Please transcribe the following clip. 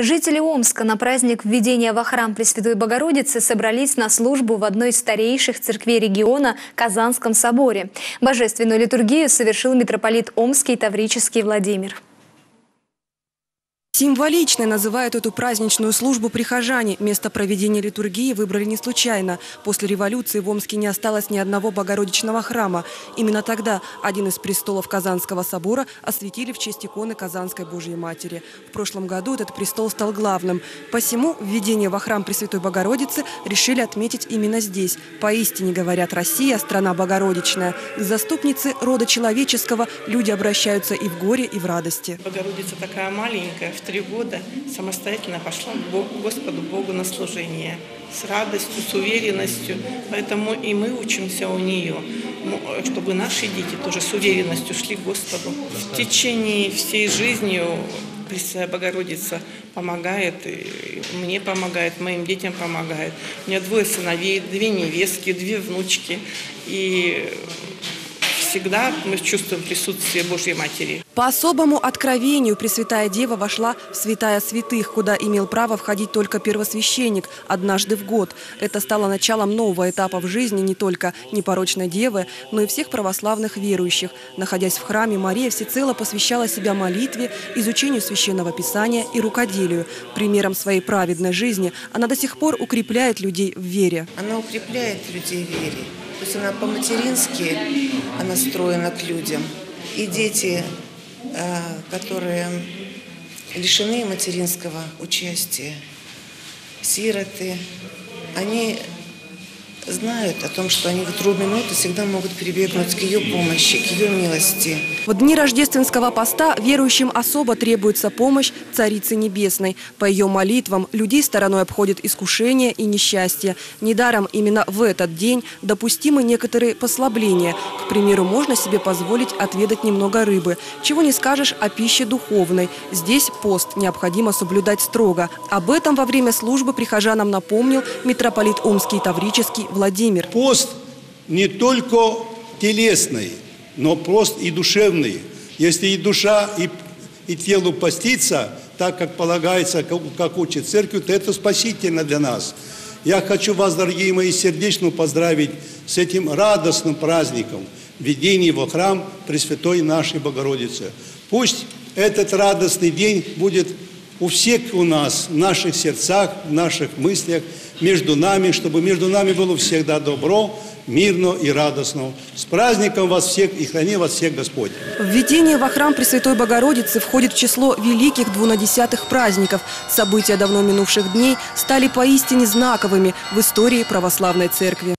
Жители Омска на праздник введения во храм Пресвятой Богородицы собрались на службу в одной из старейших церквей региона – Казанском соборе. Божественную литургию совершил митрополит Омский Таврический Владимир. Символичной называют эту праздничную службу прихожане. Место проведения литургии выбрали не случайно. После революции в Омске не осталось ни одного богородичного храма. Именно тогда один из престолов Казанского собора осветили в честь иконы Казанской Божьей Матери. В прошлом году этот престол стал главным. Посему введение во храм Пресвятой Богородицы решили отметить именно здесь. Поистине, говорят, Россия – страна богородичная. К заступнице рода человеческого люди обращаются и в горе, и в радости. Богородица такая маленькая, в три года самостоятельно пошла к Богу, Господу Богу на служение. С радостью, с уверенностью. Поэтому и мы учимся у нее, чтобы наши дети тоже с уверенностью шли к Господу. В течение всей жизни Пресвятая Богородица помогает, мне помогает, моим детям помогает. У меня двое сыновей, две невестки, две внучки. И всегда мы чувствуем присутствие Божьей Матери. По особому откровению Пресвятая Дева вошла в святая святых, куда имел право входить только первосвященник однажды в год. Это стало началом нового этапа в жизни не только непорочной Девы, но и всех православных верующих. Находясь в храме, Мария всецело посвящала себя молитве, изучению священного писания и рукоделию. Примером своей праведной жизни она до сих пор укрепляет людей в вере. Она укрепляет людей в вере. То есть она по-матерински настроена к людям. И дети, э, которые лишены материнского участия, сироты, они знают о том, что они в трудную минуту всегда могут прибегнуть к ее помощи, к ее милости. В дни рождественского поста верующим особо требуется помощь Царицы Небесной. По ее молитвам людей стороной обходят искушения и несчастье. Недаром именно в этот день допустимы некоторые послабления. К примеру, можно себе позволить отведать немного рыбы. Чего не скажешь о пище духовной. Здесь пост необходимо соблюдать строго. Об этом во время службы прихожанам напомнил митрополит Омский Таврический Владимир. Пост не только телесный, но пост и душевный. Если и душа, и, и телу поститься, так как полагается, как, как учит церковь, то это спасительно для нас. Я хочу вас, дорогие мои, сердечно поздравить с этим радостным праздником введения во храм Пресвятой нашей Богородицы. Пусть этот радостный день будет у всех у нас, в наших сердцах, в наших мыслях, между нами, чтобы между нами было всегда добро, мирно и радостно. С праздником вас всех и храни вас всех Господь. Введение во храм Пресвятой Богородицы входит в число великих двунадесятых праздников. События давно минувших дней стали поистине знаковыми в истории православной церкви.